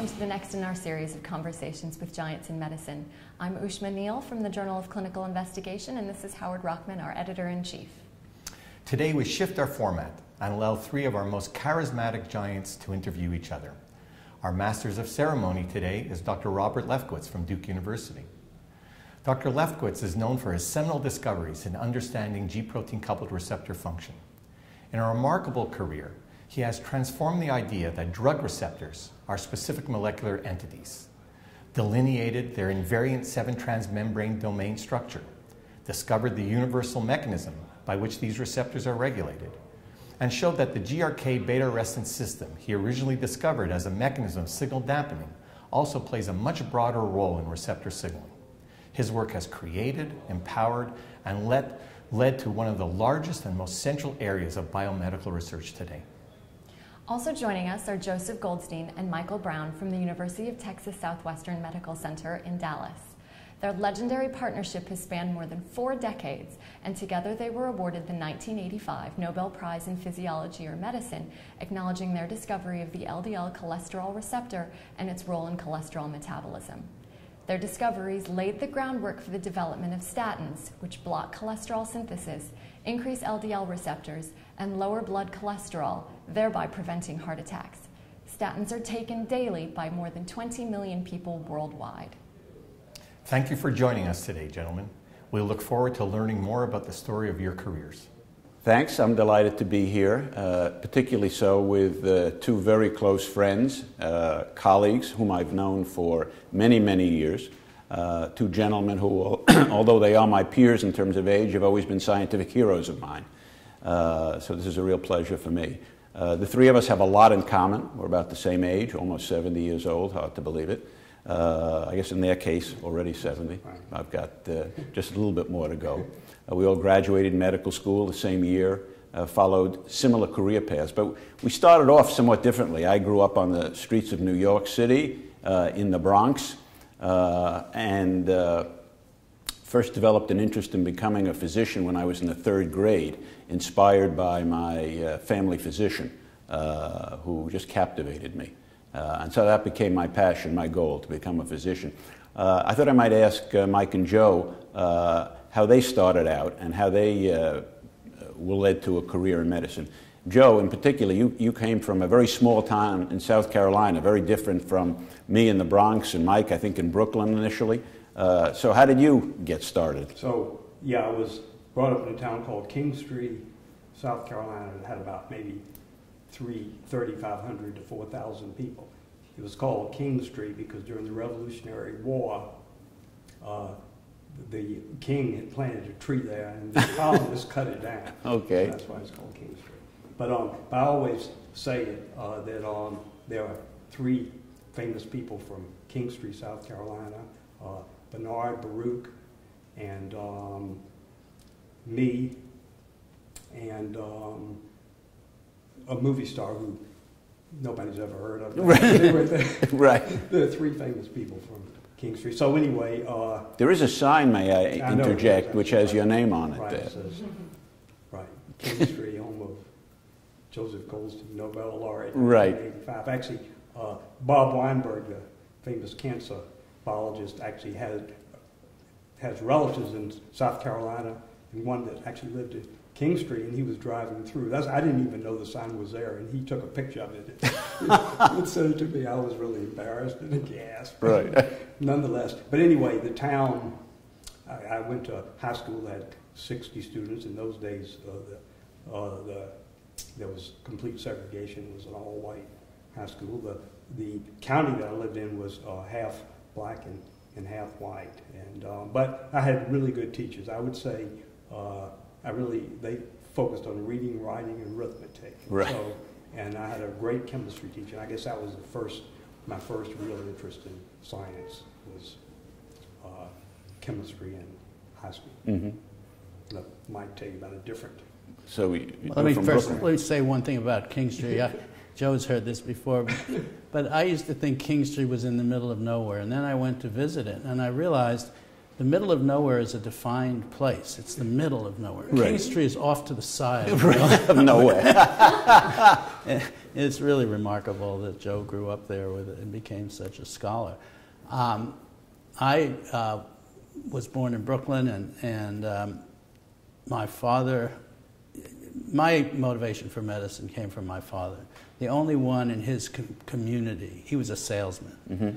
welcome to the next in our series of conversations with giants in medicine. I'm Ushma Neill from the Journal of Clinical Investigation, and this is Howard Rockman, our editor in chief. Today we shift our format and allow three of our most charismatic giants to interview each other. Our Masters of Ceremony today is Dr. Robert Lefkowitz from Duke University. Dr. Lefkowitz is known for his seminal discoveries in understanding G protein coupled receptor function. In a remarkable career, he has transformed the idea that drug receptors are specific molecular entities, delineated their invariant seven transmembrane domain structure, discovered the universal mechanism by which these receptors are regulated, and showed that the GRK beta arrestin system he originally discovered as a mechanism of signal dampening also plays a much broader role in receptor signaling. His work has created, empowered, and led, led to one of the largest and most central areas of biomedical research today. Also joining us are Joseph Goldstein and Michael Brown from the University of Texas Southwestern Medical Center in Dallas. Their legendary partnership has spanned more than four decades, and together they were awarded the 1985 Nobel Prize in Physiology or Medicine, acknowledging their discovery of the LDL cholesterol receptor and its role in cholesterol metabolism. Their discoveries laid the groundwork for the development of statins, which block cholesterol synthesis, increase LDL receptors, and lower blood cholesterol, thereby preventing heart attacks. Statins are taken daily by more than 20 million people worldwide. Thank you for joining us today, gentlemen. We look forward to learning more about the story of your careers. Thanks. I'm delighted to be here, uh, particularly so with uh, two very close friends, uh, colleagues whom I've known for many, many years. Uh, two gentlemen who, although they are my peers in terms of age, have always been scientific heroes of mine. Uh, so this is a real pleasure for me. Uh, the three of us have a lot in common. We're about the same age, almost 70 years old, hard to believe it. I guess in their case, already 70. I've got just a little bit more to go. Uh, we all graduated medical school the same year, uh, followed similar career paths. But we started off somewhat differently. I grew up on the streets of New York City uh, in the Bronx uh, and uh, first developed an interest in becoming a physician when I was in the third grade, inspired by my uh, family physician who just captivated me. and so that became my passion, my goal, to become a physician. I thought I might ask Mike and Joe how they started out and how they uh, were led to a career in medicine. Joe, in particular, you, you came from a very small town in South Carolina, very different from me in the Bronx and Mike, I think, in Brooklyn initially. Uh, so, how did you get started? So, yeah, I was brought up in a town called Kingstree, South Carolina. that had about maybe three, 3,500 to 4,000 people. It was called Kingstree because during the Revolutionary War, uh, the king had planted a tree there, and the colonists cut it down. Okay. So that's why it's called Kingstree. But um, I always say it, uh, that um, there are three famous people from Kingstree, South Carolina, uh, Bernard Baruch, and um, me, and um, a movie star who nobody's ever heard of. Right. right. There are three famous people from Kingstree. So anyway, uh, there is a sign, may I, I interject, which has your name on it right, there. It says, right, Kingstree, home of Joseph Goldstein, Nobel laureate. Right. Actually, uh, Bob Weinberg, the famous cancer biologist, actually had has relatives in South Carolina, and one that actually lived in Kingstree, and he was driving through. That's, I didn't even know the sign was there, and he took a picture of it and sent it to me. I was really embarrassed and aghast. Right. Nonetheless, but anyway, the town. I, I, went to high school that had 60 students. In those days, uh, the, uh, the, there was complete segregation. It was an all-white high school. The the county that I lived in was uh, half black and, and half white. And um, but I had really good teachers. I would say uh, I really they focused on reading, writing, and arithmetic. Right. So, and I had a great chemistry teacher. And I guess that was the first, my first real interest in science was uh, chemistry in high school. Mm-hmm. That might tell you about a different. So we, let me first Brooklyn. let me say one thing about Kingstree. I, Joe's heard this before, but I used to think Kingstree was in the middle of nowhere, and then I went to visit it, and I realized the middle of nowhere is a defined place. It's the middle of nowhere. Right. Kingstree is off to the side of nowhere. it's really remarkable that Joe grew up there with it and became such a scholar. Um, I uh, was born in Brooklyn, and, and um, my father, my motivation for medicine came from my father. The only one in his com- community, he was a salesman. Mm-hmm.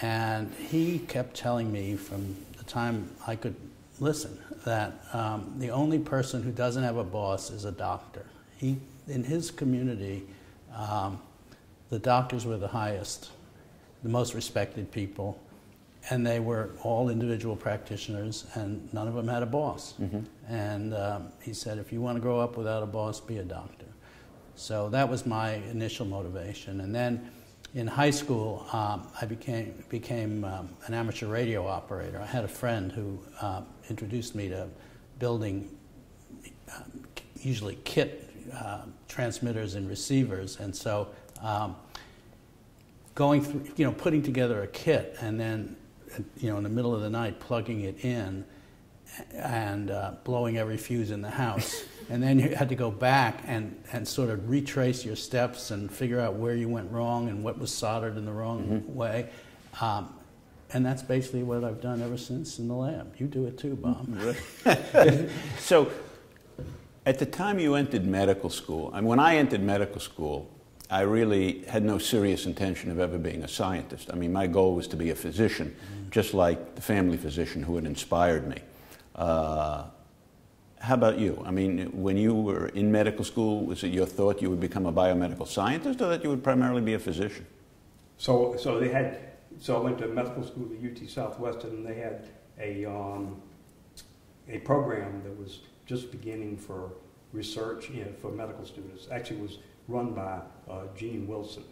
And he kept telling me from time I could listen that um, the only person who doesn't have a boss is a doctor. He, in his community, um, the doctors were the highest, the most respected people, and they were all individual practitioners, and none of them had a boss. Mm-hmm. And um, he said, if you want to grow up without a boss, be a doctor. So that was my initial motivation. And then in high school, um, I became, became um, an amateur radio operator. I had a friend who uh, introduced me to building uh, usually kit uh, transmitters and receivers. And so um, going through, you know, putting together a kit and then, you know, in the middle of the night, plugging it in and uh, blowing every fuse in the house. And then you had to go back and, and sort of retrace your steps and figure out where you went wrong and what was soldered in the wrong Mm-hmm. way. Um, and that's basically what I've done ever since in the lab. You do it too, Bob. So, at the time you entered medical school, and when I entered medical school, I really had no serious intention of ever being a scientist. I mean, my goal was to be a physician, just like the family physician who had inspired me. Uh, how about you? I mean, when you were in medical school, was it your thought you would become a biomedical scientist or that you would primarily be a physician? So, so they had, so I went to medical school at UT Southwestern, and they had a, um, a program that was just beginning for research, you know, for medical students. Actually, was run by uh, Jean Wilson,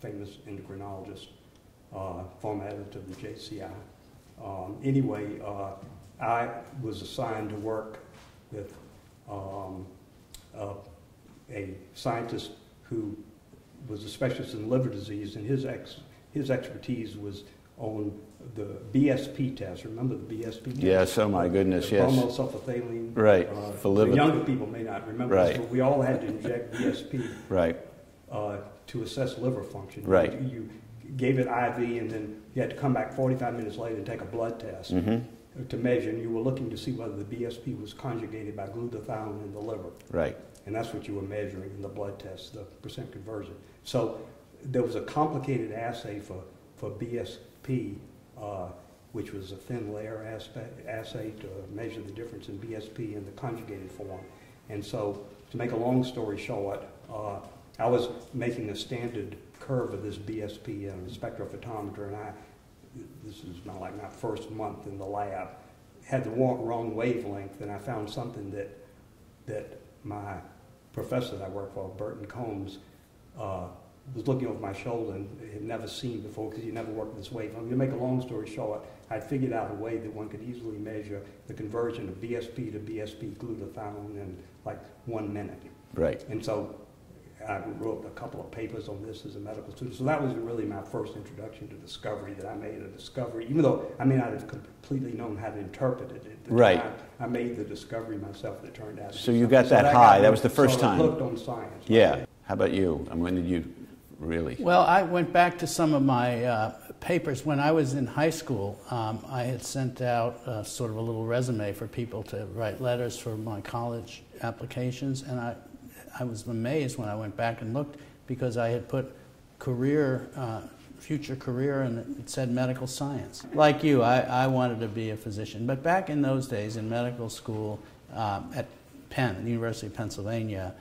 famous endocrinologist, uh, former editor of the JCI. Um, anyway, uh, I was assigned to work with um, uh, a scientist who was a specialist in liver disease, and his ex, his expertise was on the BSP test. Remember the BSP test? Yes, oh my goodness, The yes. Bromsulphthalein. Right, Uh, liver- younger people may not remember Right. this, but we all had to inject BSP Right, uh, to assess liver function. Right. You, you gave it IV, and then you had to come back 45 minutes later and take a blood test hmm to measure, and you were looking to see whether the BSP was conjugated by glutathione in the liver. right. And that's what you were measuring in the blood test, the percent conversion. So there was a complicated assay for, for BSP, uh, which was a thin layer aspect, assay to measure the difference in BSP in the conjugated form. And so, to make a long story short, uh, I was making a standard curve of this BSP on a spectrophotometer, and I, this is not like my first month in the lab, had the wrong, wrong wavelength, and I found something that that my professor that I worked for, Burton Combes, uh, was looking over my shoulder and had never seen before because he never worked this wavelength. To make a long story short. I figured out a way that one could easily measure the conversion of BSP to BSP glutathione in like one minute. Right. And so I wrote a couple of papers on this as a medical student. So that was really my first introduction to discovery that I made a discovery, even though I may not have completely known how to interpret it at the Right. time. I made the discovery myself that turned out. So you something. got that got high. me That was the first sort of time. Hooked on science. Yeah. How about you? And when did you really? Well, I went back to some of my uh, papers. When I was in high school, um, I had sent out uh, sort of a little resume for people to write letters for my college applications, and I, I was amazed when I went back and looked because I had put career, uh, future career, and it said medical science. Like you, I, I wanted to be a physician. But back in those days in medical school um, at Penn, the University of Pennsylvania,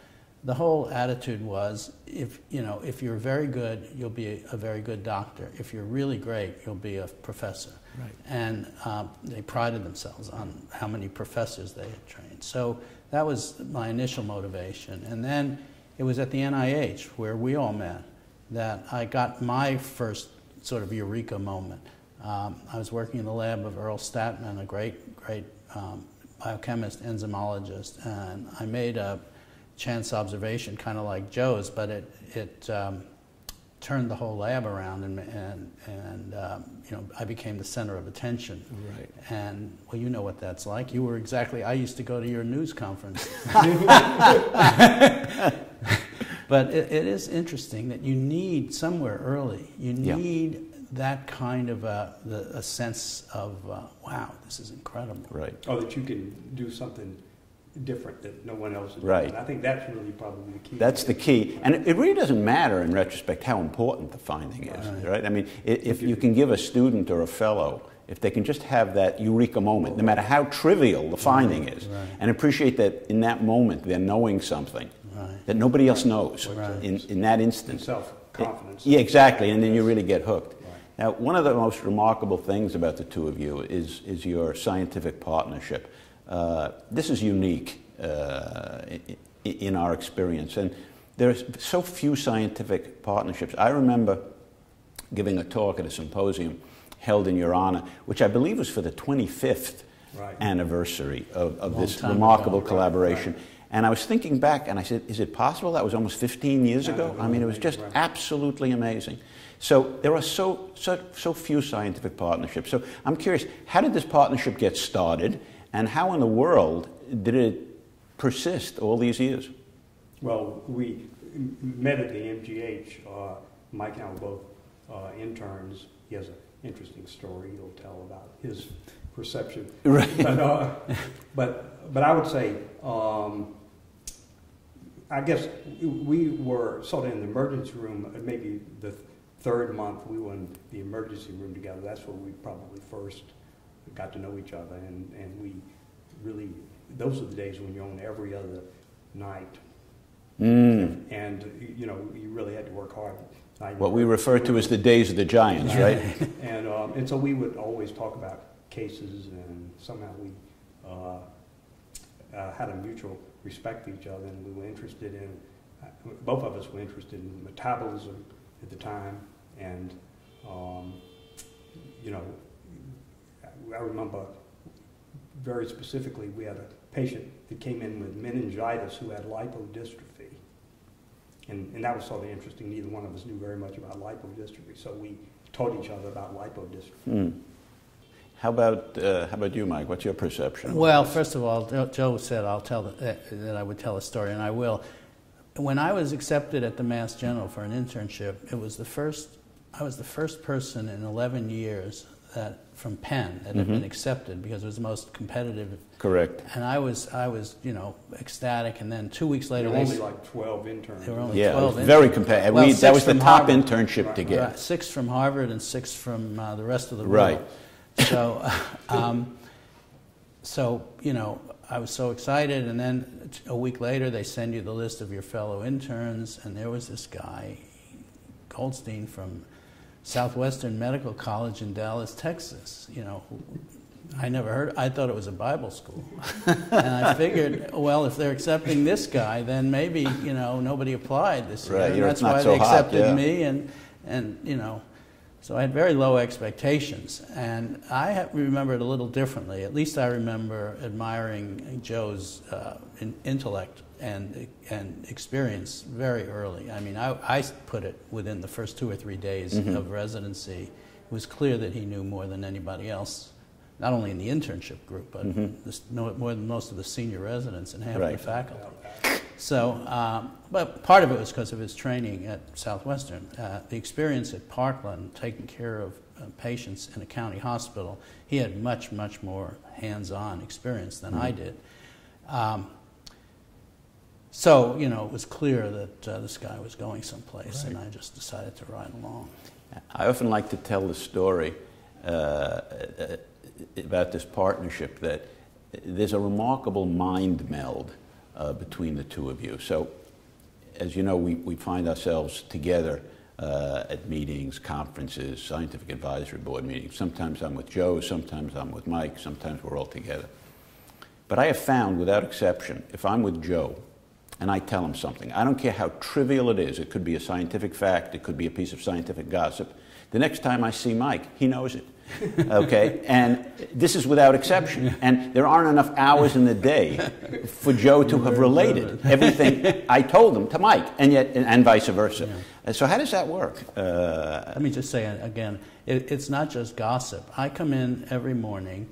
the whole attitude was if you know if you're very good you'll be a, very good doctor if you're really great you'll be a professor Right. and um, they prided themselves on how many professors they had trained so that was my initial motivation. And then it was at the nih where we all met that i got my first sort of eureka moment. Um, i was working in the lab of earl Stadtman a great great um, biochemist enzymologist and i made a chance observation, kind of like Joe's, but it, it um, turned the whole lab around, and, and, and um, you know, I became the center of attention. Right. And well, you know what that's like. You were exactly. I used to go to your news conference. but it, it is interesting that you need somewhere early. You Yeah. need that kind of a, the, a sense of uh, wow, this is incredible. Right. Or that you can do something different that no one else is doing. Right. And I think that's really probably the key. That's the key. And it, it really doesn't matter in retrospect how important the finding is, Right. right? I mean, if you can give a student or a fellow, if they can just have that eureka moment, no matter how trivial the finding is, Right. and appreciate that in that moment they're knowing something Right. that nobody else knows Right. in, in that And instance. self-confidence. Yeah, exactly, and then you really get hooked. Now, one of the most remarkable things about the two of you is, is your scientific partnership. Uh, this is unique uh, in our experience, and there are so few scientific partnerships. I remember giving a talk at a symposium held in your honor, which I believe was for the 25th Right. anniversary of, of this remarkable ago. Collaboration. right. And I was thinking back, and I said, "Is it possible that was almost 15 years ago?" I mean, it was just absolutely amazing. So there are so, so so few scientific partnerships. So I'm curious, how did this partnership get started, and how in the world did it persist all these years? Well, we met at the MGH. Uh, Mike and I were both uh, interns. He has an interesting story he'll tell about his perception. Right. But, uh, but, but I would say, um, I guess we were sort of in the emergency room, uh, maybe the third month we were in the emergency room together. That's where we probably first got to know each other. And, and we really, those are the days when you're on every other night Mm. and you know you really had to work hard. What we refer to as the days of the giants, right? and um, and so we would always talk about cases, and somehow we uh, uh, had a mutual respect for each other, and we were interested in uh, both of us were interested in metabolism at the time, and um, you know I remember very specifically we had a patient that came in with meningitis who had lipodystrophy. And, and that was sort of interesting. Neither one of us knew very much about lipodystrophy, so we taught each other about lipodystrophy. Mm. How about uh, how about you, Mike? What's your perception? Well, this? first of all, Joe said I'll tell the, that, that I would tell a story, and I will. When I was accepted at the Mass General for an internship, it was the first. I was the first person in 11 years that from Penn that had Mhm. been accepted because it was the most competitive. correct. And I was, I was, you know, ecstatic. And then two weeks later, There were only like 12 interns. There were only Yeah, 12 was very competitive. Well, that was the top Harvard. internship to get. Right, six from Harvard and six from uh, the rest of the world. Right. So, um, so you know, I was so excited, and then a week later they send you the list of your fellow interns, and there was this guy, Goldstein from Southwestern Medical College in Dallas, Texas. You know, I never heard. I thought it was a Bible school, and I figured, well, if they're accepting this guy, then maybe you know nobody applied this year. Right, and that's why so they hot, accepted yeah. me, and and you know, so I had very low expectations, and I remember it a little differently. At least I remember admiring Joe's uh, in- intellect and and experience very early. I mean, I, I put it within the first two or three days Mhm. of residency. It was clear that he knew more than anybody else, not only in the internship group, but Mhm. this, no, more than most of the senior residents and half Right. the faculty. So, um, but part of it was because of his training at Southwestern. Uh, the experience at Parkland, taking care of uh, patients in a county hospital, he had much, much more hands-on experience than I Mhm. did. Um, so, you know, it was clear that uh, this guy was going someplace, and I just decided to ride along. I often like to tell the story uh, uh, about this partnership that there's a remarkable mind meld uh, between the two of you. So, as you know, we, we find ourselves together uh, at meetings, conferences, scientific advisory board meetings. Sometimes I'm with Joe, sometimes I'm with Mike, sometimes we're all together. But I have found, without exception, if I'm with Joe and I tell him something, I don't care how trivial it is, it could be a scientific fact, it could be a piece of scientific gossip. The next time I see Mike, he knows it. Okay? and this is without exception. And there aren't enough hours in the day for Joe to have related everything I told him to Mike, and yet, and, and vice versa. Uh, So, how does that work? Uh, Let me just say again, it, it's not just gossip. I come in every morning,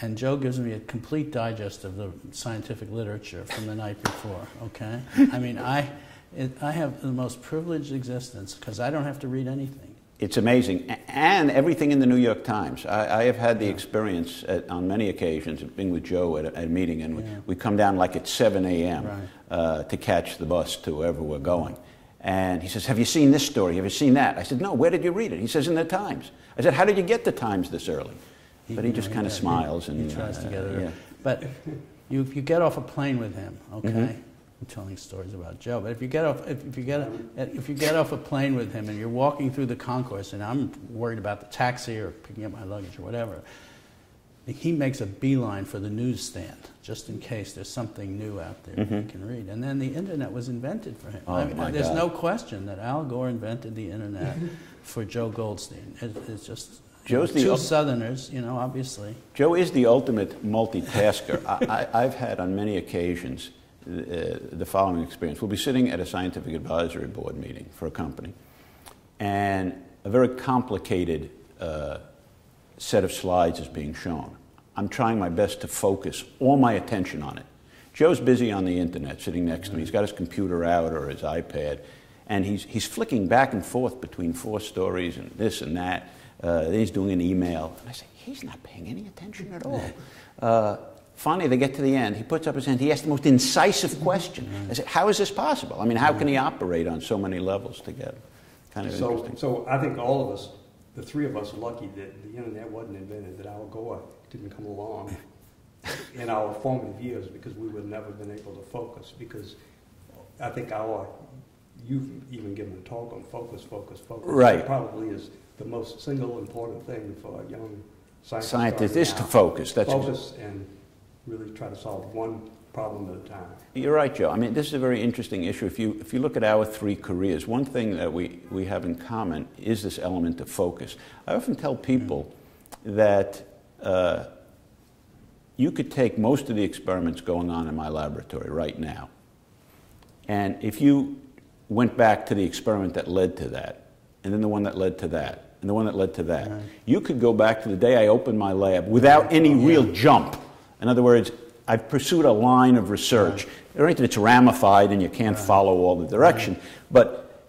and Joe gives me a complete digest of the scientific literature from the night before. Okay, I mean, I it, I have the most privileged existence because I don't have to read anything. It's amazing. And everything in the New York Times. I, I have had the experience at, on many occasions of being with Joe at a, at a meeting, and Yeah. we, we come down like at 7 a.m. Right. Uh, to catch the bus to wherever we're going. And he says, Have you seen this story? Have you seen that? I said, No, where did you read it? He says, In the Times. I said, How did you get the Times this early? But he just kind of smiles He- and he tries to uh, get it. yeah. But you, if you get off a plane with him, okay. Mhm. I'm telling stories about Joe, but if you get off, if, if you get, if you get off a plane with him and you're walking through the concourse, and I'm worried about the taxi or picking up my luggage or whatever, he makes a beeline for the newsstand just in case there's something new out there he Mhm. can read. And then the internet was invented for him. Oh, I mean, there's God. no question that Al Gore invented the internet for Joe Goldstein. It, it's just Joe's the two Southerners, you know, obviously. Joe is the ultimate multitasker. I, I, I've had on many occasions uh, the following experience. We'll be sitting at a scientific advisory board meeting for a company, and a very complicated uh, set of slides is being shown. I'm trying my best to focus all my attention on it. Joe's busy on the internet, sitting next to me. He's got his computer out or his iPad, and he's, he's flicking back and forth between four stories and this and that. Uh, he's doing an email. And I say, he's not paying any attention at all. Uh, finally, they get to the end. He puts up his hand. He asks the most incisive question. I said, how is this possible? I mean, how can he operate on so many levels together? Kind of So, interesting. so I think all of us, the three of us, are lucky that the internet wasn't invented, that Al Gore didn't come along in our formative years, because we would never have never been able to focus. Because I think our, you've even given a talk on focus, focus, focus. Right. That probably is the most single important thing for a young scientist. Scientist is to focus. That's Focus and really try to solve one problem at a time. You're right, Joe. I mean, this is a very interesting issue. If you, if you look at our three careers, one thing that we, we have in common is this element of focus. I often tell people that uh, you could take most of the experiments going on in my laboratory right now, and if you went back to the experiment that led to that, and then the one that led to that, and the one that led to that, Right. you could go back to the day I opened my lab without any real jump. In other words, I've pursued a line of research. Granted, it's ramified and you can't follow all the direction, but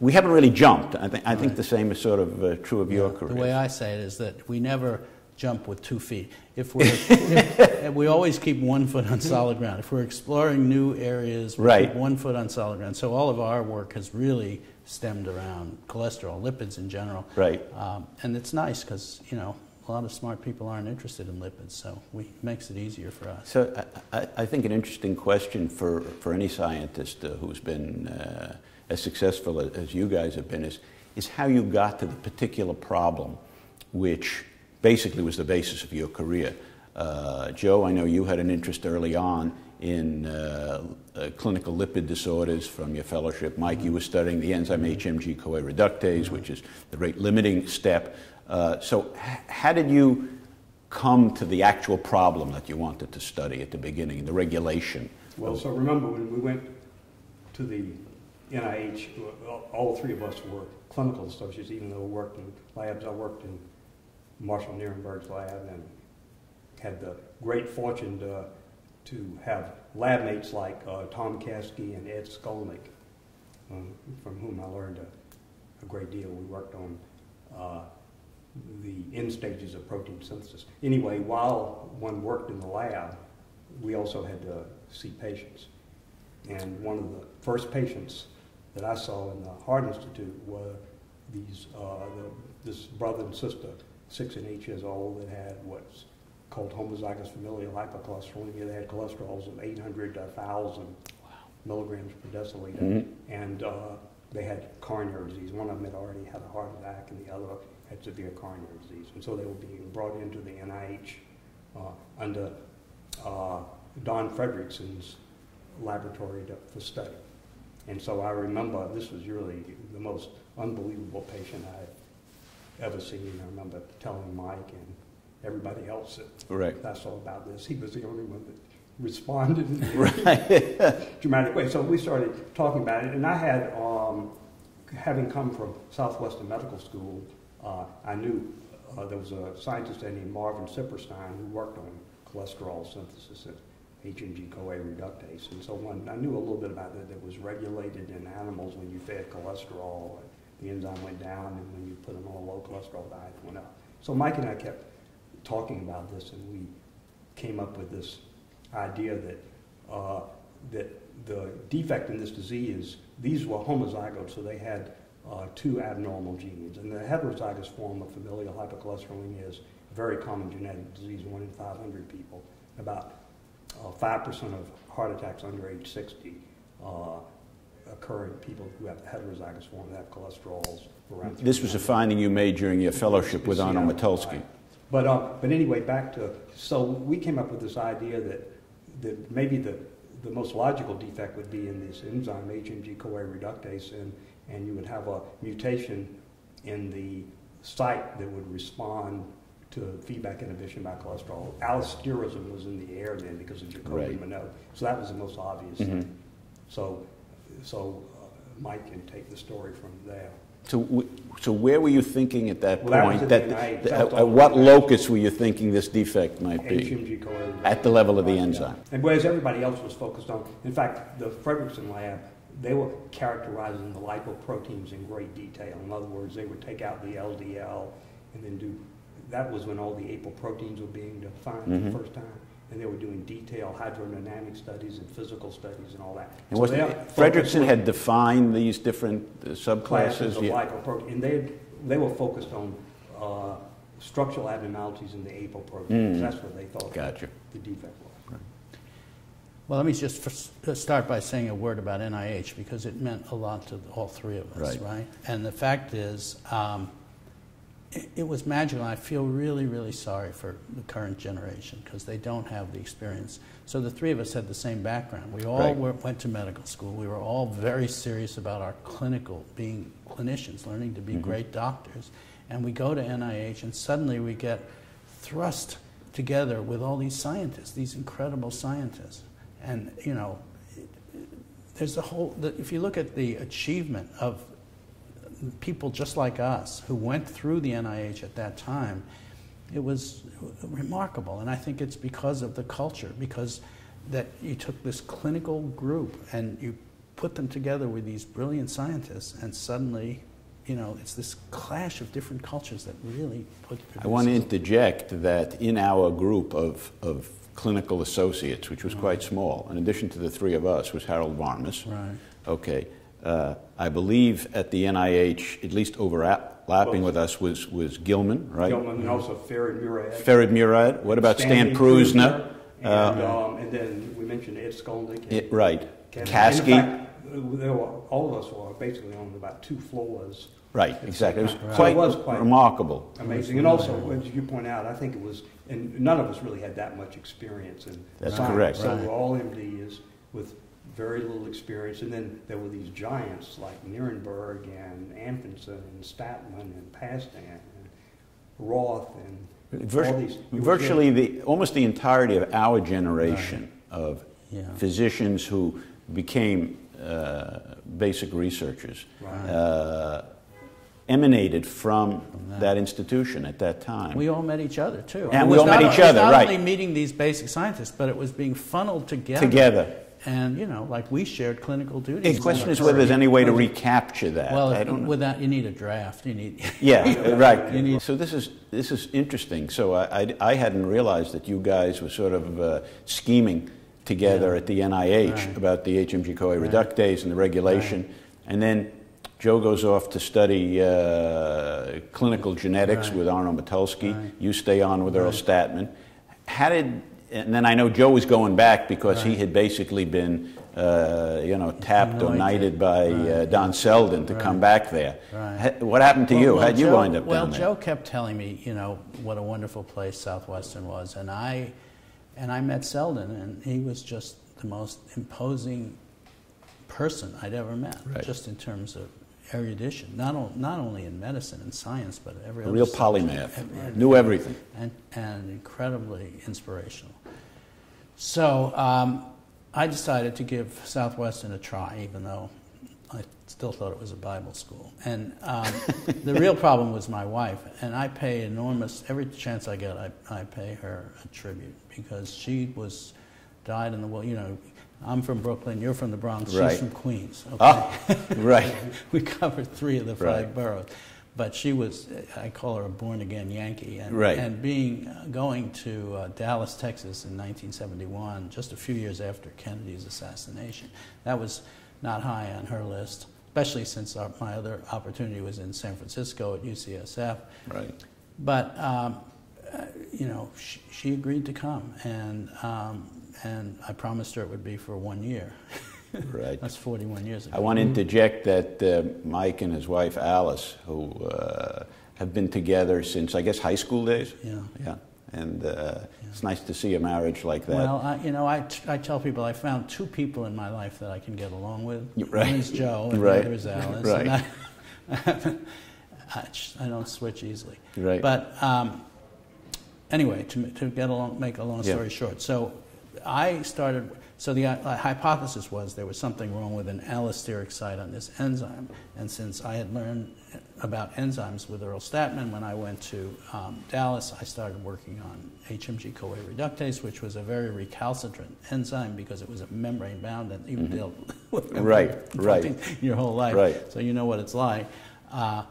we haven't really jumped. I think, I think the same is sort of uh, true of your The career. way I say it is that we never jump with two feet. If we're, if, we always keep one foot on solid ground. If we're exploring new areas, we Right. keep one foot on solid ground. So all of our work has really stemmed around cholesterol, lipids in general. Right. Um, and it's nice because you know a lot of smart people aren't interested in lipids, so we, it makes it easier for us. So I, I- I think an interesting question for, for any scientist uh, who's been uh, as successful as, as you guys have been is, is how you got to the particular problem which basically was the basis of your career. Uh, Joe, I know you had an interest early on in uh, uh, clinical lipid disorders from your fellowship. Mike, you were studying the enzyme HMG CoA reductase, which is the rate limiting step. Uh, so, how did you come to the actual problem that you wanted to study at the beginning, the regulation? Well, so remember when we went to the NIH, all- all three of us were clinical associates, even though we worked in labs. I worked in Marshall Nirenberg's lab and had the great fortune to, to have lab mates like uh, Tom Caskey and Ed Scolnick, um, from whom I learned a, a great deal. We worked on uh, the end stages of protein synthesis. Anyway, while one worked in the lab, we also had to see patients. And one of the first patients that I saw in the Heart Institute were these, uh, the, this brother and sister, six and eight years old, that had what's called homozygous familial hypercholesterolemia. They had cholesterols of 800 to 1,000 milligrams per deciliter. Mhm. And uh, they had coronary disease. One of them had already had a heart attack, and the other had severe coronary disease. And so they were being brought into the NIH uh, under uh, Don Fredrickson's laboratory to, for study. And so I remember this was really the most unbelievable patient I've ever seen. I remember telling Mike and everybody else that Right. I saw about this. He was the only one that responded in a Right. dramatic way. So we started talking about it, and I had, um, having come from Southwestern Medical School, uh, I knew uh, there was a scientist named Marvin Siperstein who worked on cholesterol synthesis. And HMG-CoA reductase. And so when I knew a little bit about that, that was regulated in animals when you fed cholesterol, the enzyme went down, and when you put them on a low cholesterol diet, it went up. So Mike and I kept talking about this, and we came up with this idea that uh, that the defect in this disease, these were homozygotes, so they had uh, two abnormal genes. And the heterozygous form of familial hypercholesterolemia is a very common genetic disease, one in 500 people. About uh, 5% of heart attacks under age 60 uh, occur in people who have heterozygous form that have cholesterols around. This was a finding you made during your fellowship with Arno Motulsky. But, uh, but anyway, back to, so we came up with this idea that, that maybe the, the most logical defect would be in this enzyme, HMG-CoA reductase, and, and you would have a mutation in the site that would respond to feedback inhibition by cholesterol. Allosterism was in the air then because of Jacobi Right. Monod. So that was the most obvious Mhm. thing. So, so uh, Mike can take the story from there. So, w- so where were you thinking at that Well, point? at That, the night. th- Felt at what locus were you thinking this defect might be? At the level of the enzyme. And whereas everybody else was focused on, in fact, the Fredrickson lab, they were characterizing the lipoproteins in great detail. In other words, they would take out the LDL and then do, that was when all the apoproteins were being defined for Mhm. the first time. And they were doing detailed hydrodynamic studies and physical studies and all that. And So was their Fredrickson had defined these different uh, subclasses? of Yeah. lipoprotein, and they, they were focused on uh, structural abnormalities in the apoproteins. Mm. That's what they thought Gotcha. the defect was. Well, let me just first uh, start by saying a word about NIH because it meant a lot to all three of us, Right. right? And the fact is, um, it, it was magical. I feel really, really sorry for the current generation because they don't have the experience. So the three of us had the same background. We all Right. were, went to medical school. We were all very serious about our clinical, being clinicians, learning to be Mhm. great doctors. And we go to NIH, and suddenly we get thrust together with all these scientists, these incredible scientists. And, you know, there's a whole, the, if you look at the achievement of people just like us who went through the NIH at that time, it was remarkable. And I think it's because of the culture, because that you took this clinical group and you put them together with these brilliant scientists, and suddenly, you know, it's this clash of different cultures that really put. I want to interject that in our group of, of clinical associates, which was quite small, in addition to the three of us, was Harold Varmus. Right. Okay. Uh, I believe at the NIH, at least overlapping with us, was, was Gilman, right? Gilman and also Ferid Murad. Ferid Murad. What about Stanley Stan Prusiner? And, Uh, um, and then we mentioned Ed Scolnick. and it- right. And Caskey. were, all of us were basically on about two floors. Right, exactly. It was So it quite, was quite remarkable. Amazing. And also, as you point out, I think it was, and none of us really had that much experience in That's science. correct. So Right. we're all MDs with very little experience. And then there were these giants like Nirenberg and Anfinsen and Stadtman and Pastan and Roth and Vir- all these. virtually the, almost the entirety of our generation of Yeah. physicians who became uh, basic researchers Right. uh, emanated from that. that institution at that time. We all met each other too. And It we all met each it was other, not right. only meeting these basic scientists, but it was being funneled together. Together. And you know, like we shared clinical duties. The question is whether there's any way to recapture that. Well, I don't know. with that, you need a draft. You need. Yeah, right. You need- So this is this is interesting. So I, I, I hadn't realized that you guys were sort of uh, scheming together Yeah. at the NIH Right. about the HMG-CoA Right. reductase and the regulation, and then Joe goes off to study uh, clinical genetics Right. with Arno Motulsky. Right. You stay on with Earl Stadtman. How did? And then I know Joe was going back because he had basically been, uh, you know, tapped or knighted by uh, Don Seldin to Right. come back there. Right. Ha- What happened to you? Well, How'd you Joe, wind up well, down there? Well, Joe kept telling me, you know, what a wonderful place Southwestern was, and I, and I met Seldin, and he was just the most imposing person I'd ever met, Right. just in terms of erudition, not, not only in medicine and science, but every A real polymath. And- Knew everything. and, and incredibly inspirational. So um, I decided to give Southwestern a try, even though I still thought it was a Bible school. And um, the real problem was my wife, and I pay enormous, every chance I get, I, I pay her a tribute because she was died in the war. You know, I'm from Brooklyn, you're from the Bronx, Right. she's from Queens. Okay? Ah, right. we covered three of the five Right. boroughs. But she was, I call her a born again Yankee. And, Right. and being, uh, going to uh, Dallas, Texas in 1971, just a few years after Kennedy's assassination, that was not high on her list, especially since our, my other opportunity was in San Francisco at UCSF. Right. But um, uh, you know, she, she agreed to come, and um, and I promised her it would be for one year. Right. That's 41 years ago. I want to interject that uh, Mike and his wife Alice, who uh, have been together since I guess high school days. Yeah. Yeah. And uh, it's nice to see a marriage like that. Well, I, you know, I, t- I tell people I found two people in my life that I can get along with. Right. One is Joe, and Right. the other is Alice. Right. And I, I, don't switch easily. Right. But um, anyway, to, to get along, make a long Yeah. story short, so I started. So the uh, hypothesis was there was something wrong with an allosteric site on this enzyme, and since I had learned about enzymes with Earl Stadtman when I went to um, Dallas, I started working on HMG CoA reductase, which was a very recalcitrant enzyme because it was a membrane bound and you've dealt with Mm-hmm. Right, right. your whole life, Right. so you know what it's like. Uh,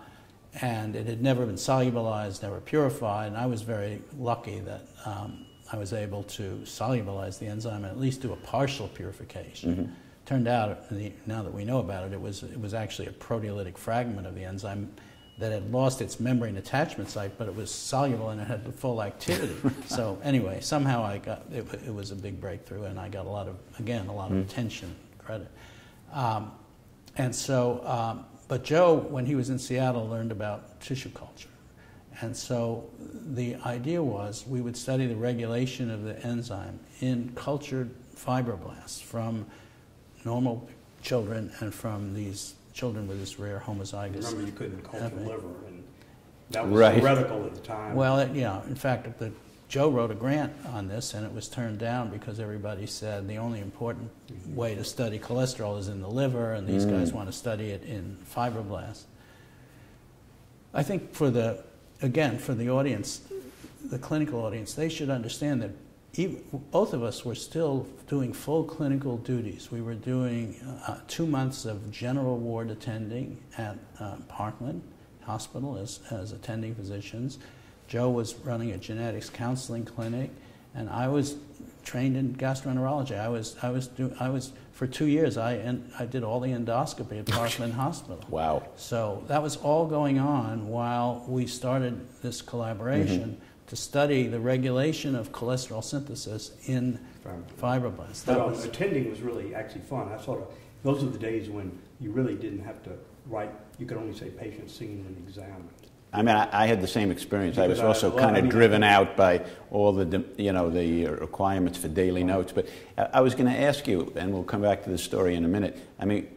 and it had never been solubilized, never purified, and I was very lucky that um, I was able to solubilize the enzyme and at least do a partial purification. Turned out, now that we know about it, it was, it was actually a proteolytic fragment of the enzyme that had lost its membrane attachment site, but it was soluble and it had full activity. so anyway, somehow I got, it, it was a big breakthrough and I got a lot of, again, a lot of attention, credit. Um, and so, um, but Joe, when he was in Seattle, learned about tissue culture. And so the idea was we would study the regulation of the enzyme in cultured fibroblasts from normal children and from these children with this rare homozygous. Remember, you couldn't culture Okay. liver, and that was Right. theoretical at the time. Well, it, yeah, in fact, the, Joe wrote a grant on this and it was turned down because everybody said the only important way to study cholesterol is in the liver and these mm. guys want to study it in fibroblasts. I think for the, again, for the audience, the clinical audience, they should understand that even, both of us were still doing full clinical duties. We were doing uh, two months of general ward attending at uh, Parkland Hospital as, as attending physicians. Joe was running a genetics counseling clinic, and I was trained in gastroenterology. I was, I was, do, I was for two years. I, en- I did all the endoscopy at Parkland Hospital. Wow. So that was all going on while we started this collaboration mm-hmm. to study the regulation of cholesterol synthesis in fibroblasts. That But, was, attending was really actually fun. I sort of, those are the days when you really didn't have to write, you could only say patient seen and examined. I mean, I, I had the same experience. I was Because I- also well, kind of driven out by all the, you know, the uh, requirements for daily notes. But I, I was going to ask you, and we'll come back to the story in a minute. I mean,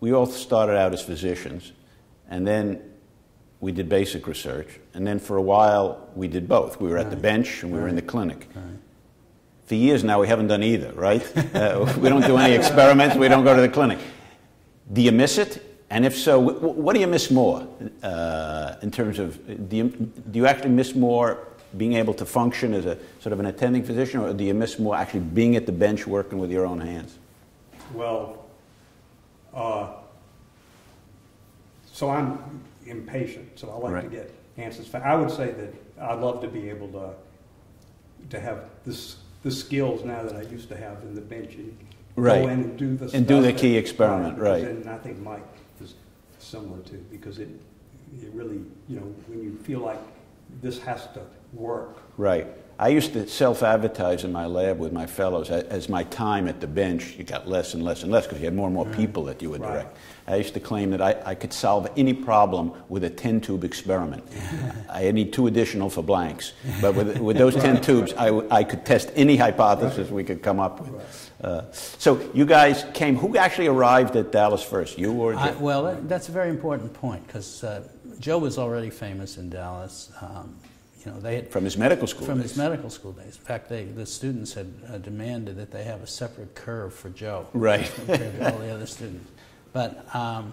we all started out as physicians, and then we did basic research, and then for a while we did both. We were at the bench and we were in the clinic. Right. For years now, we haven't done either, right? uh, we don't do any experiments. We don't go to the clinic. Do you miss it? And if so, wh- wh- what do you miss more uh, in terms of do you, do you actually miss more being able to function as a sort of an attending physician, or do you miss more actually being at the bench working with your own hands? Well, uh, so I'm impatient, so I like to get answers. I would say that I'd love to be able to to have this the skills now that I used to have in the bench and Right. go in and do the And do the key experiment, right. And I think Mike similar to because it it really you know when you feel like this has to work. Right. I used to self-advertise in my lab with my fellows as my time at the bench. You got less and less and less because you had more and more people that you would Right. direct. I used to claim that I, I could solve any problem with a 10-tube experiment. I need two additional for blanks. But with, with those 10 tubes, I could test any hypothesis we could come up with. Uh, so you guys came, who actually arrived at Dallas first, you or I, Joe? well, that's a very important point because uh, Joe was already famous in Dallas. Um, you know, they had, From his medical school from days. his medical school days. In fact, they, the students had uh, demanded that they have a separate curve for Joe. Right. compared to all the other students. But um,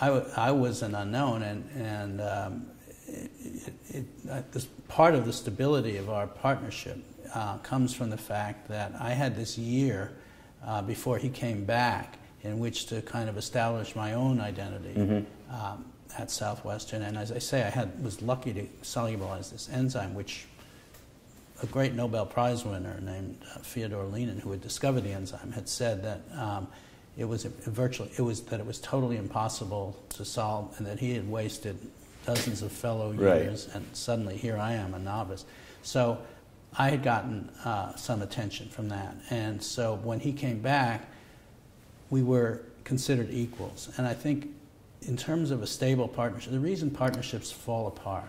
I, w- I was an unknown, and, and um, it, it, it, uh, this part of the stability of our partnership uh, comes from the fact that I had this year uh, before he came back in which to kind of establish my own identity Mm-hmm. um, at Southwestern. And as I say, I had, was lucky to solubilize this enzyme, which a great Nobel Prize winner named uh, Fyodor Lynen, who had discovered the enzyme, had said that um, it was a, virtually it was that it was totally impossible to solve, and that he had wasted dozens of fellow Right. years, and suddenly here I am, a novice. So I had gotten uh, some attention from that, and so when he came back, we were considered equals. And I think, in terms of a stable partnership, the reason partnerships fall apart,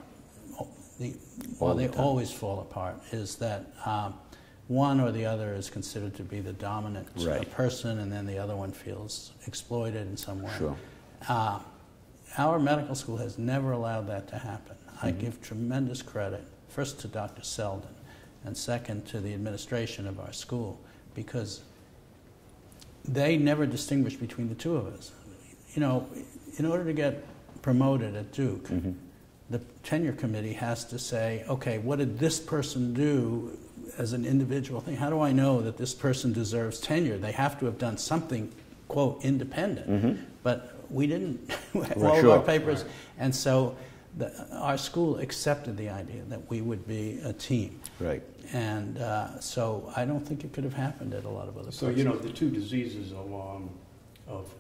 the, well, the they always fall apart, is that um, one or the other is considered to be the dominant Right. person, and then the other one feels exploited in some way. Sure. Uh, our medical school has never allowed that to happen. I Mm-hmm. give tremendous credit, first to Dr. Seldin, and second to the administration of our school, because they never distinguished between the two of us. You know, in order to get promoted at Duke, Mm-hmm. the tenure committee has to say, okay, what did this person do as an individual thing? How do I know that this person deserves tenure? They have to have done something, quote, independent. But we didn't, all of Mm-hmm. our papers. And so the, our school accepted the idea that we would be a team. Right. And uh, so I don't think it could have happened at a lot of other So, places. you know, the two diseases of, um, of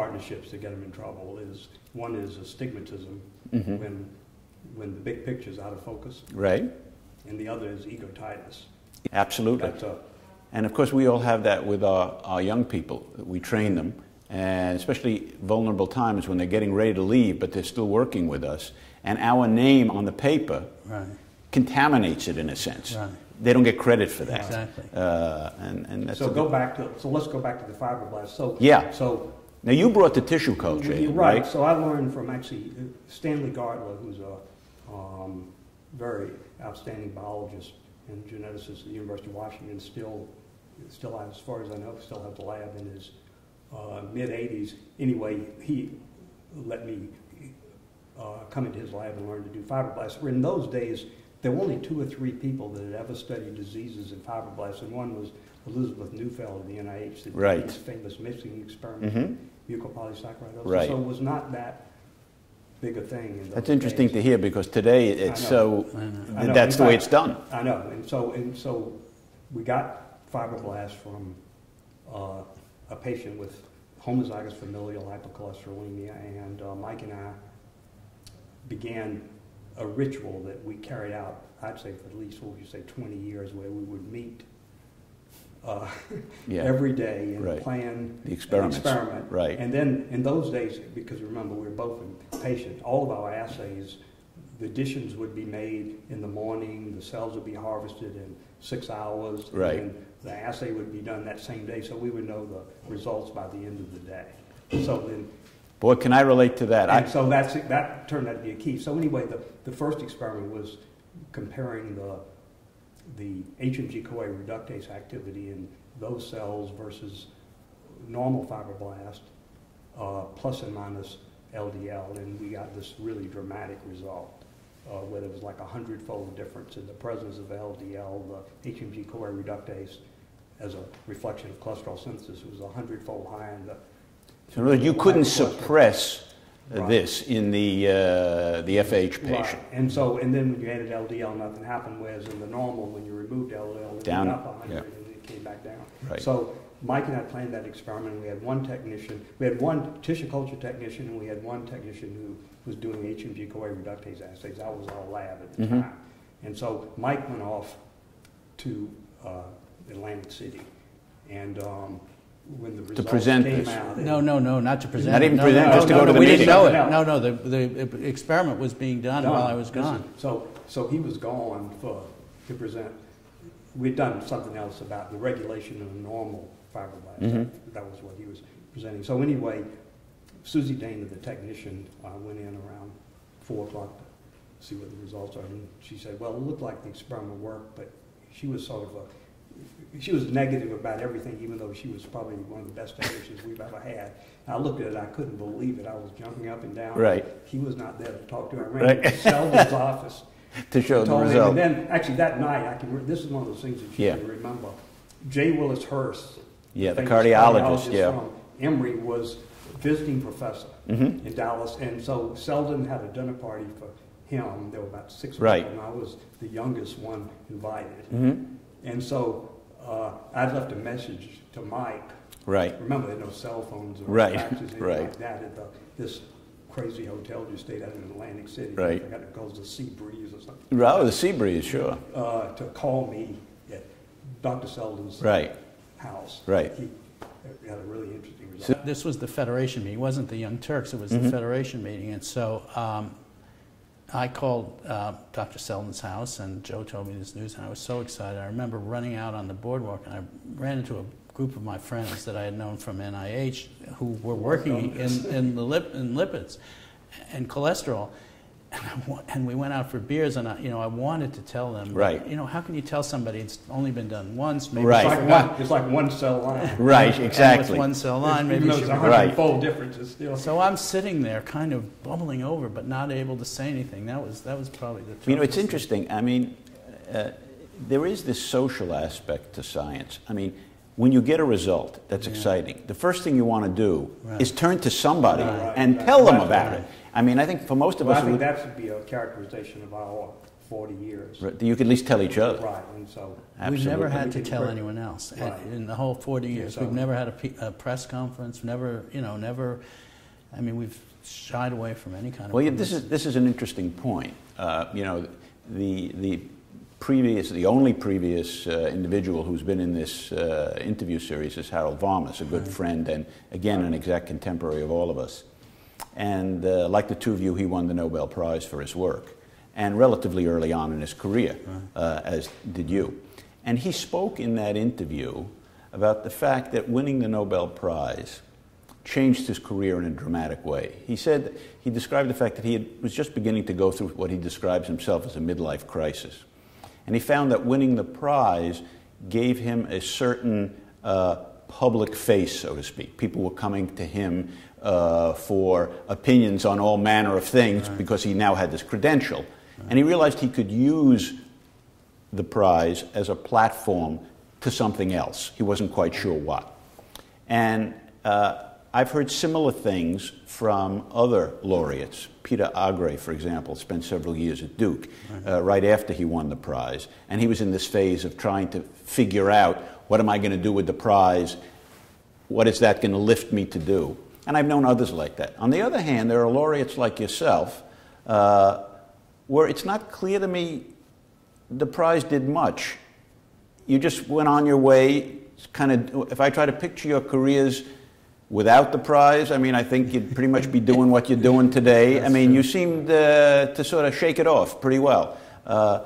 partnerships that get them in trouble is, one is astigmatism, Mhm. when, when the big picture's out of focus, Right. and the other is egotitis. Absolutely. That's a, And of course, we all have that with our, our young people. We train them, and especially vulnerable times when they're getting ready to leave, but they're still working with us. And our name on the paper Right. contaminates it in a sense. Right. They don't get credit for that. Exactly. Uh, and, and that's so go back to, so let's go back to the fibroblasts. So, Yeah. So Now, you brought the tissue culture, You're right. right? So I learned from actually uh, Stanley Gartler, who's a um, very outstanding biologist and geneticist at the University of Washington. Still, still, as far as I know, still has the lab in his uh, mid 80s. Anyway, he let me uh, come into his lab and learn to do fibroblasts. In those days, there were only two or three people that had ever studied diseases in fibroblasts, and one was Elizabeth Neufeld of the NIH that Right. did this famous mixing experiment Mucopolysaccharidosis. Right. So it was not that big a thing. In That's interesting days. to hear because today it's so, I know. I know. that's the way it's done. I know, and so and so we got fibroblasts from uh, a patient with homozygous familial hypercholesterolemia, and uh, Mike and I began a ritual that we carried out. I'd say for at least what would you say 20 years, where we would meet. Uh, Yeah. every day and Right. plan The experiments. experiment. Right. And then in those days, because remember we were both impatient, all of our assays, the additions would be made in the morning, the cells would be harvested in six hours. Right. And the assay would be done that same day, so we would know the results by the end of the day. So then, Boy, can I relate to that? and I, so that's, that turned out to be a key. So anyway, the, the first experiment was comparing the, the HMG-CoA reductase activity in those cells versus normal fibroblast, uh, plus and minus LDL, and we got this really dramatic result, uh, where there was like a hundredfold difference in the presence of LDL, the HMG-CoA reductase, as a reflection of cholesterol synthesis, was a hundredfold higher in the in other words, you couldn't suppress Right. this in the, uh, the FH Right. patient. And so, and then when you added LDL, nothing happened, whereas in the normal, when you removed LDL, it Down, went up 100 yeah. and it came back down. Right. So Mike and I planned that experiment, we had one technician, we had one tissue culture technician, and we had one technician who was doing HMG-CoA reductase assays. That was our lab at the Mhm. time. And so Mike went off to uh, Atlantic City, and um, when the results present came this. out... No, no, no, not to present. Not it. even No, present, no, just to no, go to the we didn't know it. No. No, no, the, the experiment was being done Done. while I was gone. So, so he was gone for, to present, we'd done something else about the regulation of normal fibroblast. Mhm. That was what he was presenting. So anyway, Susie Dana, the technician, uh, went in around four o'clock to see what the results are. And she said, well, it looked like the experiment worked, but she was sort of a, she was negative about everything, even though she was probably one of the best technicians we've ever had. And I looked at it, I couldn't believe it. I was jumping up and down. Right. He was not there to talk to. I ran Right. to Seldin's office to show the told him, and then actually that night, I can. Re- this is one of those things that you Yeah. can remember. J. Willis Hurst, Yeah, the cardiologist, yeah. from Emory, was visiting professor Mhm. in Dallas, and so Seldin had a dinner party for him. There were about six Right. people, and I was the youngest one invited. Mhm. And so uh, I left a message to Mike. Right. Remember, there were no cell phones or Right, faxes, anything right. like that at the, this crazy hotel you stayed at in Atlantic City. Right. I got it calls the Sea Breeze or something. Oh, the sea breeze, sure. Uh, to call me at Dr. Seldin's Right. house. Right. He had a really interesting result. This was the Federation meeting. It wasn't the Young Turks, it was Mhm. the Federation meeting. And so um, I called uh, Dr. Seldin's house, and Joe told me this news, and I was so excited. I remember running out on the boardwalk, and I ran into a group of my friends that I had known from NIH who were working in, in, the lip, in lipids and cholesterol. And, I wa- and we went out for beers, and I, you know, I wanted to tell them, Right. You know, how can you tell somebody it's only been done once? Maybe Right. It's like, forgot. one, it's like one cell line. Right, And exactly. with one cell line, maybe though she it's a Right. hundred-fold difference, it's still. so I'm sitting there, kind of bubbling over, but not able to say anything. That was that was probably the. You know, it's thing. interesting. I mean, uh, there is this social aspect to science. I mean, when you get a result that's Yeah. exciting, the first thing you want to do Right. is turn to somebody Right. and Right. tell them about Right. it. I mean, I think for most of Well, I us, think that should be a characterization of our 40 years. Right, you could at least tell each other. Right, and so. We've never had to We can tell pray. anyone else Right. in the whole 40 years. So- We've never had a, a press conference. Never, you know, never. I mean, we've shied away from any kind of. Well, yeah, this is this is an interesting point. Uh, you know, the the previous, the only previous uh, individual who's been in this uh, interview series is Harold Varmus, a good friend and again an exact contemporary of all of us. And uh, like the two of you, he won the Nobel Prize for his work, and relatively early on in his career, uh, as did you. And he spoke in that interview about the fact that winning the Nobel Prize changed his career in a dramatic way. He said he described the fact that he had, was just beginning to go through what he describes himself as a midlife crisis. And he found that winning the prize gave him a certain uh, public face, so to speak. People were coming to him uh, for opinions on all manner of things because he now had this credential. And he realized he could use the prize as a platform to something else. He wasn't quite sure what. And uh, I've heard similar things from other laureates. Peter Agre, for example, spent several years at Duke uh, right after he won the prize. And he was in this phase of trying to figure out what am I going to do with the prize? What is that going to lift me to do? And I've known others like that. On the other hand, there are laureates like yourself uh, where it's not clear to me the prize did much. You just went on your way. Kind of, if I try to picture your careers without the prize, I mean, I think you'd pretty much be doing what you're doing today. I mean, you seemed uh, to sort of shake it off pretty well. Uh,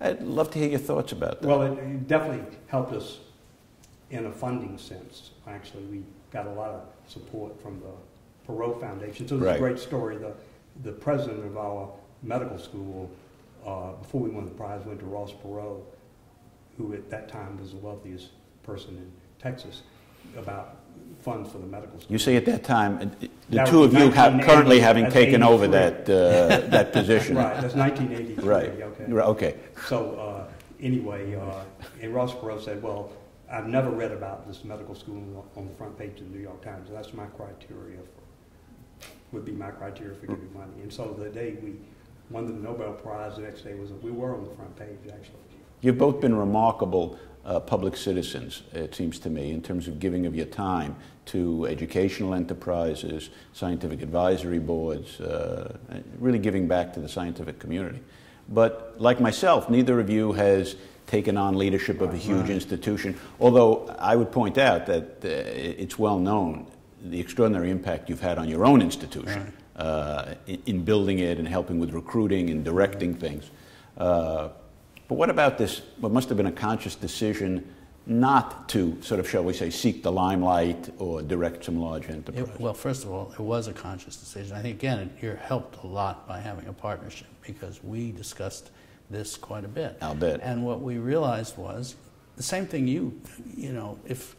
I'd love to hear your thoughts about that. Well, it, it definitely helped us in a funding sense. Actually, we got a lot of support from the Perot Foundation. So it's Right. a great story. The, the president of our medical school, uh, before we won the prize, went to Ross Perot, who at that time was the wealthiest person in Texas, about funds for the medical school. you say at that time, uh, the That two of you have currently having taken over that, uh, that position. Right, that's 1983. Right. Okay. Right, Okay. So uh, anyway, uh, and Ross Perot said, well, I've never read about this medical school on the- front page of the New York Times. That's my criteria for, would be my criteria for giving money. And so the day we won the Nobel Prize, the next day was, we were on the front page, actually. You've both been remarkable uh, public citizens, it seems to me, in terms of giving of your time to educational enterprises, scientific advisory boards, uh, really giving back to the scientific community. But like myself, neither of you has taken on leadership of a huge institution, although I would point out that uh, it's well known the extraordinary impact you've had on your own institution uh, in, in building it and helping with recruiting and directing things. Uh, but what about this, what must have been a conscious decision not to, sort of, shall we say, seek the limelight or direct some large enterprise? It, well, first of all, it was a conscious decision. I think, again, it, you're helped a lot by having a partnership because we discussed this quite a bit. I'll bet. And what we realized was the same thing you, you know, if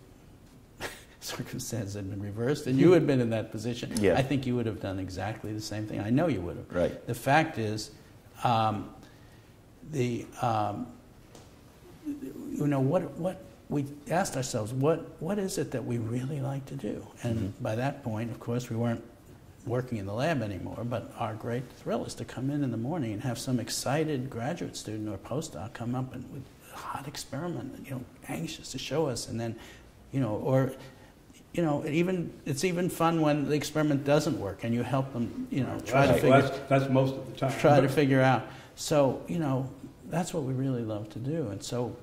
circumstances had been reversed and you had been in that position, Yeah. I think you would have done exactly the same thing. I know you would have. Right. The fact is, um, the um, you know what what we asked ourselves what what is it that we really like to do and Mm-hmm. by that point of course we weren't working in the lab anymore but our great thrill is to come in in the morning and have some excited graduate student or postdoc come up and with a hot experiment you know anxious to show us and then you know or you know it even it's even fun when the experiment doesn't work and you help them you know try to That's- figure That's, that's most of the time. try to figure out. So, you know, that's what we really love to do. And so,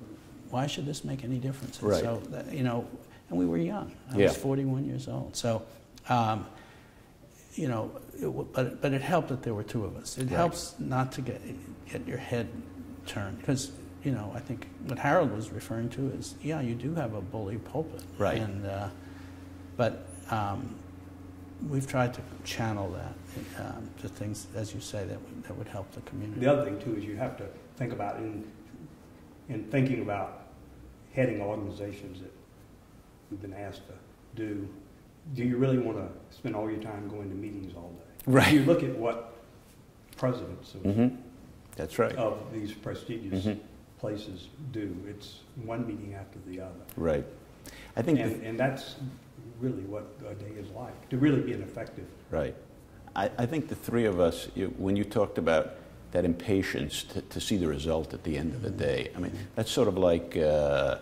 why should this make any difference? And Right. So, you know, and we were young. I Yeah. was 41 years old. So, um, you know, it, but, but it helped that there were two of us. It Right. helps not to get, get your head turned. Because, you know, I think what Harold was referring to is, yeah, you do have a bully pulpit. Right. And, uh, but um, we've tried to channel that um, to things, as you say, that would, that would help the community. The other thing too is you have to think about in, in thinking about heading organizations that you've been asked to do, do you really want to spend all your time going to meetings all day? Right. You look at what presidents of, hmm That's right. of these prestigious Mhm. places do. It's one meeting after the other. Right. I think. And, and that's really what a day is like, to really be an effective. Right. I, I think the three of us, you, when you talked about that impatience to, to see the result at the end of the day, I mean, that's sort of like uh,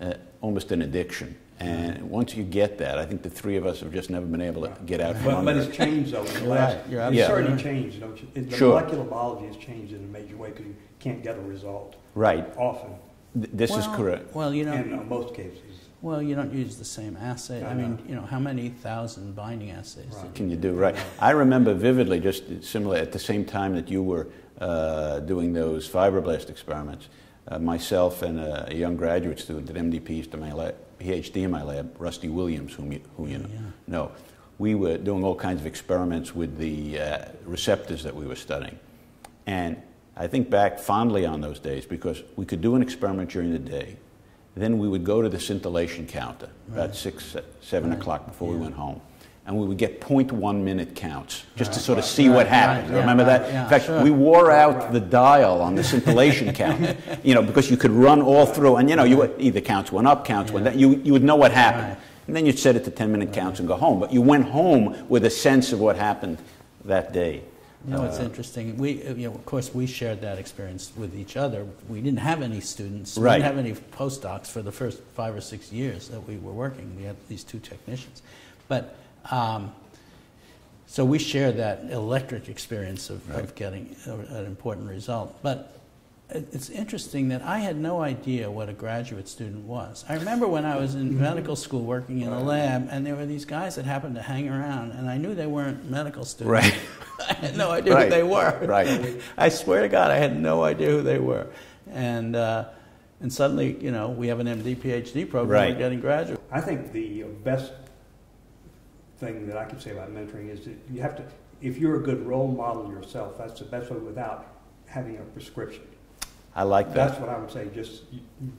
uh, almost an addiction. And once you get that, I think the three of us have just never been able to get out from But, under but it. it's changed though in the last. right. You're It's absolutely certainly changed, don't you? It- The Sure. molecular biology has changed in a major way because you can't get a result Right. often, Th- This is Well- correct. Well, you in know, uh, most cases. well, you don't use the same assay. I I mean, know. you know, how many thousand binding assays? Right. did Can you do right? I remember vividly, just similar at the same time that you were uh, doing those fibroblast experiments, uh, myself and a, a young graduate student at MD to my lab, PhD in my lab, Rusty Williams, whom you, who you know, Yeah. know, we were doing all kinds of experiments with the uh, receptors that we were studying. And I think back fondly on those days because we could do an experiment during the day. Then we would go to the scintillation counter about six, se- seven Right. o'clock before we went home. And we would get 0.1 minute counts just to sort of see what happened. right, Remember right, that? yeah, In fact, sure. we wore out Right. the dial on the scintillation counter, you know, because you could run all through, and you know, you would, either counts went up, counts went Yeah. down. You, you would know what happened. Right. And then you'd set it to 10 minute counts and go home. But you went home with a sense of what happened that day. You know, it's Uh, interesting. We, you know, of course, we shared that experience with each other. We didn't have any students. We didn't have any postdocs for the first five or six years that we were working. We had these two technicians, but um, so we share that electric experience of, Right. of getting a, an important result. But it's interesting that I had no idea what a graduate student was. I remember when I was in medical school working in a lab, and there were these guys that happened to hang around, and I knew they weren't medical students. Right. I had no idea Right. who they were. Right. I swear to God, I had no idea who they were. And, uh, and suddenly, you know, we have an MD, PhD program, Right. we're getting graduates. I think the best thing that I can say about mentoring is that you have to, if you're a good role model yourself, that's the best way without having a prescription. I like that. That's what I would say, just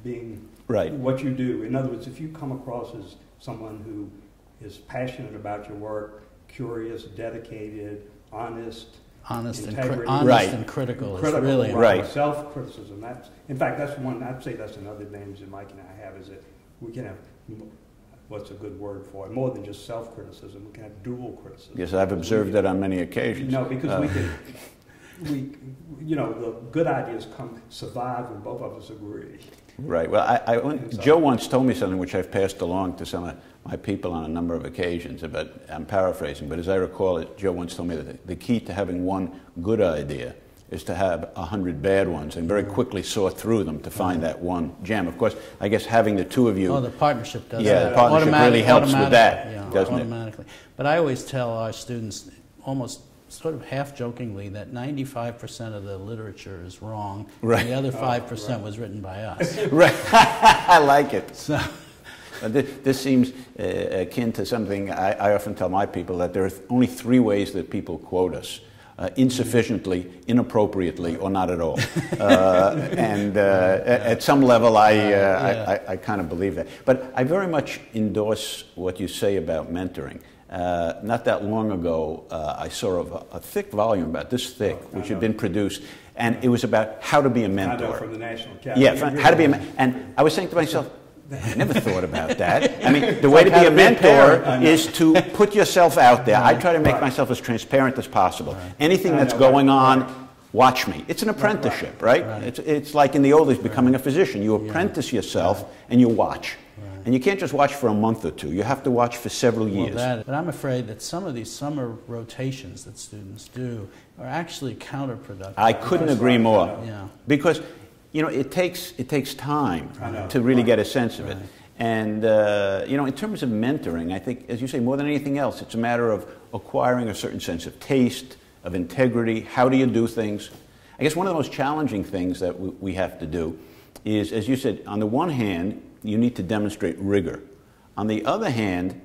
being Right. what you do. In other words, if you come across as someone who is passionate about your work, curious, dedicated, honest, Honest, and, Integrity. cri- honest Right. and critical, critical, is really Right. self-criticism. That's, in fact, that's one. I'd say that's another advantage that Mike and I have is that we can have m- what's a good word for it? More than just self-criticism, we can have dual criticism. Yes, I've observed that on many occasions. No, because we Uh, can. We, you know, the good ideas come survive when both of us agree. Right. Well, I, I, Joe once told me something which I've passed along to some of my people on a number of occasions, but I'm paraphrasing. But as I recall it, Joe once told me that the key to having one good idea is to have a hundred bad ones and very quickly sort through them to find that one gem. Of course, I guess having the two of you. Oh, the partnership does Yeah, that. the partnership Automatic- really helps with that, yeah, doesn't it? But I always tell our students, almost sort of half jokingly, that 95% of the literature is wrong, Right. and the other Oh, 5% right. was written by us. right. I like it. So, Uh, thi- This seems uh, akin to something I, I often tell my people that there are th- only three ways that people quote us uh, insufficiently, inappropriately, or not at all. Uh, and uh, a- at some level, I, uh, Yeah. I, I, I kind of believe that. But I very much endorse what you say about mentoring. uh, not that long ago, uh, I saw a, a, thick volume, about this thick, oh, which had been produced, and it was about how to be a mentor. from the National Academy. Yeah, how to be a mentor. And I was saying to myself, I never thought about that. I mean, the way to be a mentor is to put yourself out there. I try to make myself as transparent as possible. Anything that's going on, watch me. It's an apprenticeship, right? It's, it's like in the old days becoming a physician. You apprentice yourself and you watch. And you can't just watch for a month or two. You have to watch for several years. Well, that, but I'm afraid that some of these summer rotations that students do are actually counterproductive. I couldn't agree more. Yeah. Because, you know, it takes, it takes time to really get a sense of right. it. And, uh, you know, in terms of mentoring, I think, as you say, more than anything else, it's a matter of acquiring a certain sense of taste, of integrity. How do you do things? I guess one of the most challenging things that we have to do is, as you said, on the one hand, you need to demonstrate rigor. On the other hand,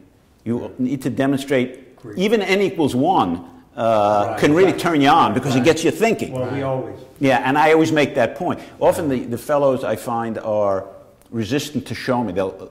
you need to demonstrate even n equals 1 uh, right, can really turn you on because right. it gets you thinking. Well, we always. Yeah, and I always make that point. Often the, the fellows I find are resistant to show me. They'll,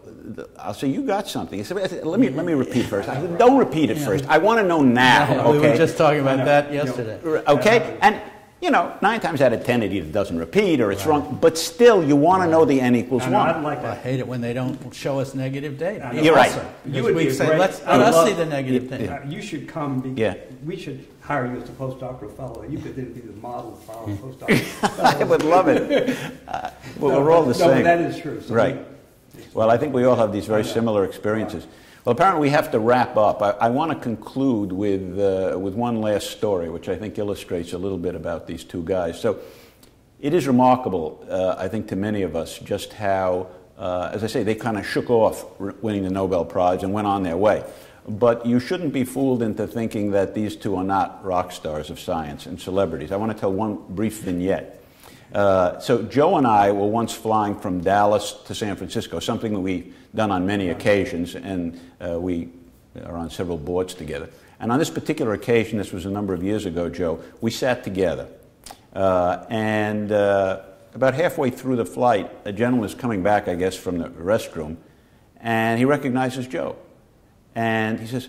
I'll say, "You got something." say, "Let me let me repeat first. I, don't repeat it first. I want to know now." okay? We were just talking about that yesterday. Okay, and you know, nine times out of ten it either doesn't repeat or it's right. wrong, but still you want right. to know the n equals one. I, like I hate it when they don't show us negative data. You're right. You would we say, great, let's, let us see the negative data. Uh, you should come. Be, yeah. We should hire you as a postdoctoral fellow. You could then be the model for our postdoctoral I would love it. Uh, well, no, we're all the no, same. that is true. So right. We, well, I think we all have these very similar experiences. Right. Well, apparently we have to wrap up. I, I want to conclude with, uh, with one last story, which I think illustrates a little bit about these two guys. So it is remarkable, uh, I think, to many of us, just how, uh, as I say, they kind of shook off winning the Nobel Prize and went on their way. But you shouldn't be fooled into thinking that these two are not rock stars of science and celebrities. I want to tell one brief vignette. Uh, so Joe and I were once flying from Dallas to San Francisco, something that we've done on many occasions, and uh, we are on several boards together. And on this particular occasion, this was a number of years ago, Joe, we sat together. Uh, and uh, about halfway through the flight, a gentleman was coming back, I guess, from the restroom, and he recognizes Joe. And he says,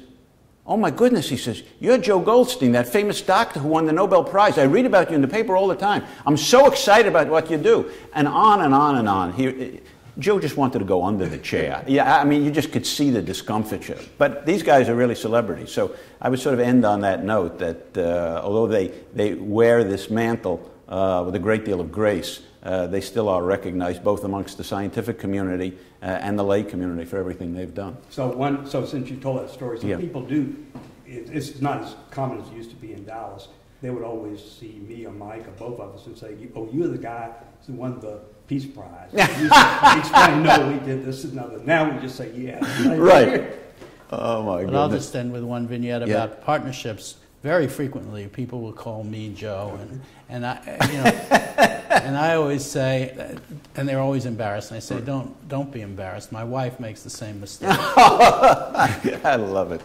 Oh my goodness, he says, You're Joe Goldstein, that famous doctor who won the Nobel Prize. I read about you in the paper all the time. I'm so excited about what you do. And on and on and on. He, Joe just wanted to go under the chair. Yeah, I mean, you just could see the discomfiture. But these guys are really celebrities. So I would sort of end on that note that uh, although they, they wear this mantle uh, with a great deal of grace, uh, they still are recognized both amongst the scientific community uh, and the lay community for everything they've done. So, one, so since you told that story, so yeah. people do, it, it's not as common as it used to be in Dallas. They would always see me or Mike or both of us and say, "Oh, you're the guy who won the Peace Prize." you explain, "No, we did this and another." Now we just say, "Yeah." right. Oh my but I'll just end with one vignette about partnerships very frequently people will call me Joe, and, and I, you know, and I always say, and they're always embarrassed, and I say, don't, don't be embarrassed. My wife makes the same mistake. I love it.